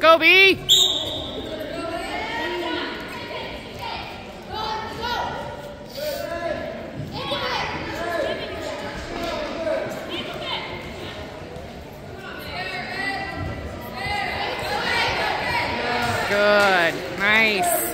B. Good. Nice.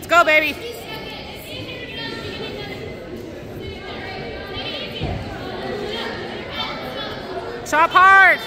Let's go, baby. Chop hard.